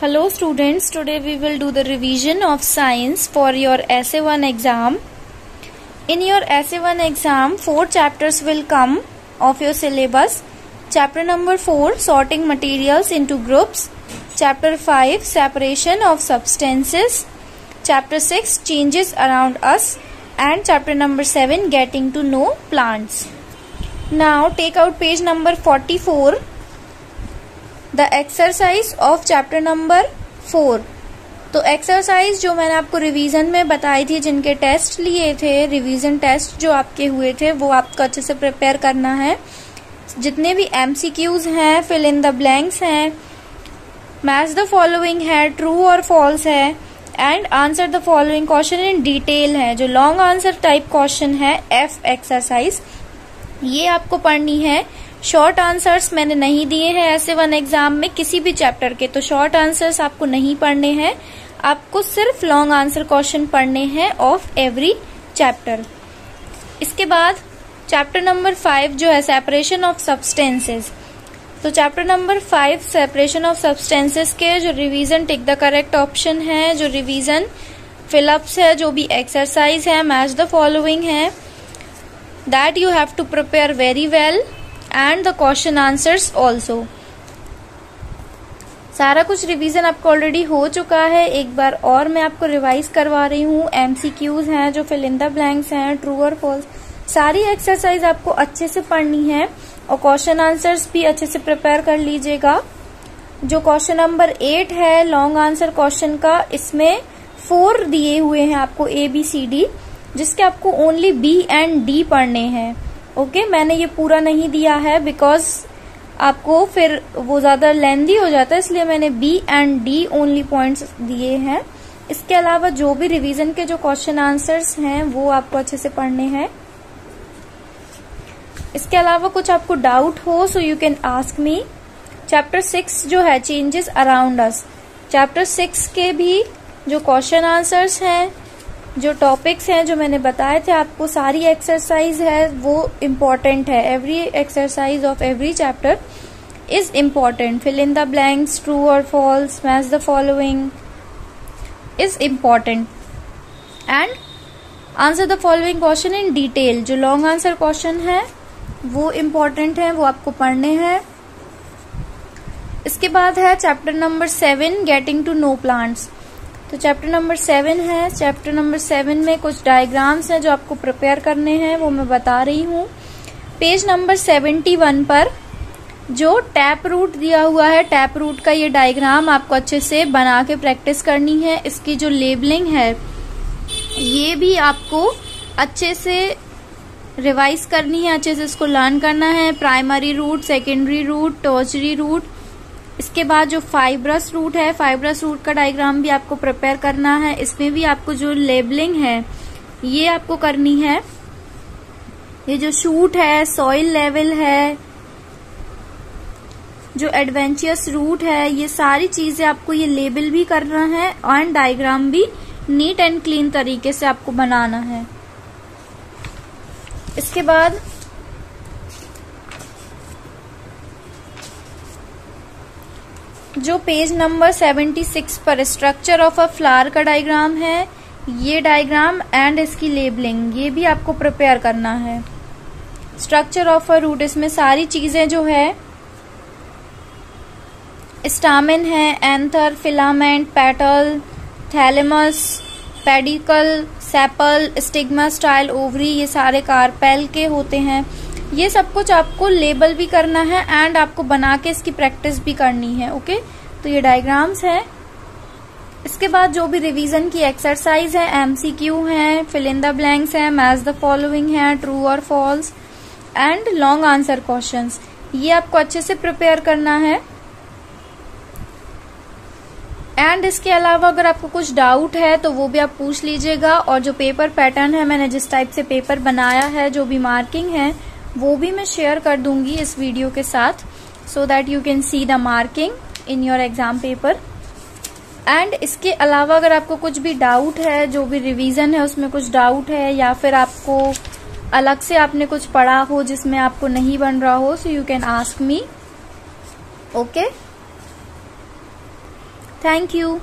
Hello students, today we will do the revision of science for your essay 1 exam. In your essay 1 exam, four chapters will come of your syllabus. Chapter number 4 sorting materials into groups. Chapter 5 separation of substances. Chapter 6 changes around us and chapter number 7 getting to know plants. Now take out page number 44 the exercise of chapter number four. तो exercise जो मैंने आपको revision में बताई थी, जिनके test लिए थे रिवीजन टेस्ट जो आपके हुए थे, वो आपको अच्छे से प्रिपेयर करना है। जितने भी एमसीक्यूज हैं फिल इन द ब्लैंक्स हैं मैच द फॉलोइंग है ट्रू और फॉल्स है and answer the following question in detail है। जो लॉन्ग आंसर टाइप क्वेश्चन है एफ़ एक्सरसाइज ये आपको पढ़नी है। शॉर्ट आंसर्स मैंने नहीं दिए हैं ऐसे वन एग्ज़ाम में किसी भी चैप्टर के तो शॉर्ट आंसर्स आपको नहीं पढ़ने हैं। आपको सिर्फ़ लॉन्ग आंसर क्वेश्चन पढ़ने हैं ऑफ़ एवरी चैप्टर इसके बाद चैप्टर नंबर फाइव जो है सेपरेशन ऑफ़ सब्सटेंसेस तो chapter number five separation of substances के जो revision tick the correct option है, जो रिवीजन फिलअप्स है, जो भी एक्सरसाइज है मैच द फॉलोइंग है. That you have to prepare very well and the question answers also सारा कुछ रिवीजन आपको ऑलरेडी हो चुका है। एक बार और मैं आपको रिवाइज करवा रही हूँ। एमसीक्यूज हैं जो फिल इन द ब्लैंक्स हैं ट्रू और फॉल्स सारी एक्सरसाइज आपको अच्छे से पढ़नी है और क्वेश्चन आंसर्स भी अच्छे से प्रिपेयर कर लीजिएगा। जो क्वेश्चन नंबर एट है लॉन्ग आंसर क्वेश्चन का, इसमें फोर दिए हुए हैं आपको ए बी सी डी जिसके आपको ओनली बी एंड डी पढ़ने हैं। ओके okay, मैंने ये पूरा नहीं दिया है बिकॉज़ आपको फिर वो ज़्यादा लेंदी हो जाता है इसलिए मैंने B and D only points दिए हैं। इसके अलावा जो भी रिवीजन के जो क्वेश्चन आंसर्स हैं वो आपको अच्छे से पढ़ने हैं। इसके अलावा कुछ आपको डाउट हो so you can ask me chapter six जो है changes around us chapter six के भी जो क्वेश्चन आंसर्स हैं जो टॉपिक्स हैं जो मैंने बताए थे, आपको सारी एक्सरसाइज है, वो इंपॉर्टेंट है। Every exercise of every chapter is important fill in the blanks true और false match the following is important and answer the following question in detail जो लॉन्ग आंसर क्वेश्चन है, वो इंपॉर्टेंट है, वो आपको पढ़ने हैं। इसके बाद है chapter number seven getting to know plants तो चैप्टर नंबर सेवन है। चैप्टर नंबर सेवन में कुछ डायग्राम्स हैं जो आपको प्रिपेयर करने हैं, वो मैं बता रही हूँ। पेज नंबर सेवेंटी वन पर जो टैप रूट दिया हुआ है टैप रूट का ये डायग्राम आपको अच्छे से बना के प्रैक्टिस करनी है। इसकी जो लेबलिंग है, ये भी आपको अच्छे से रिवाइज करनी है, अच्छे से इसको लर्न करना है। Primary root secondary root tertiary root इसके बाद जो फाइब्रस रूट है फाइब्रस रूट का डायग्राम भी आपको प्रिपेयर करना है। इसमें भी आपको जो लेबलिंग है, ये आपको करनी है। ये जो शूट है सॉइल लेवल है, जो एडवेंचरस रूट है, ये सारी चीज़ें आपको ये लेबल भी करना है एंड डायग्राम भी नीट एंड क्लीन तरीके से आपको बनाना है। इसके बाद जो पेज नंबर 76 पर स्ट्रक्चर ऑफ़ अ फ्लावर का डायग्राम है, ये डायग्राम एंड इसकी लेबलिंग ये भी आपको प्रिपेयर करना है। स्ट्रक्चर ऑफ़ अ रूट इसमें सारी चीज़ें जो है स्टामिन है anther filament petal thalamus pedicel sepal stigma style ovary ये सारे कारपेल के होते हैं। ये सब कुछ आपको लेबल भी करना है एंड आपको बना के इसकी प्रैक्टिस भी करनी है ओके तो ये डायग्राम्स है। इसके बाद जो भी रिवीजन की एक्सरसाइज है एमसीक्यू है फिल इन द ब्लैंक्स है मैच द फॉलोइंग है ट्रू और false and long answer questions ये आपको अच्छे से प्रिपेयर करना है। एंड इसके अलावा अगर आपको कुछ डाउट है तो वो भी आप पूछ लीजिएगा। और जो पेपर पैटर्न है, मैंने जिस टाइप से पेपर बनाया है, जो भी मार्किंग है वो भी मैं शेयर कर दूँगी इस वीडियो के साथ so that you can see the marking in your exam paper and इसके अलावा अगर आपको कुछ भी डाउट है, जो भी रिवीजन है, उसमें कुछ डाउट है, या फिर आपको अलग से आपने कुछ पढ़ा हो जिसमें आपको नहीं बन रहा हो so you can ask me okay thank you.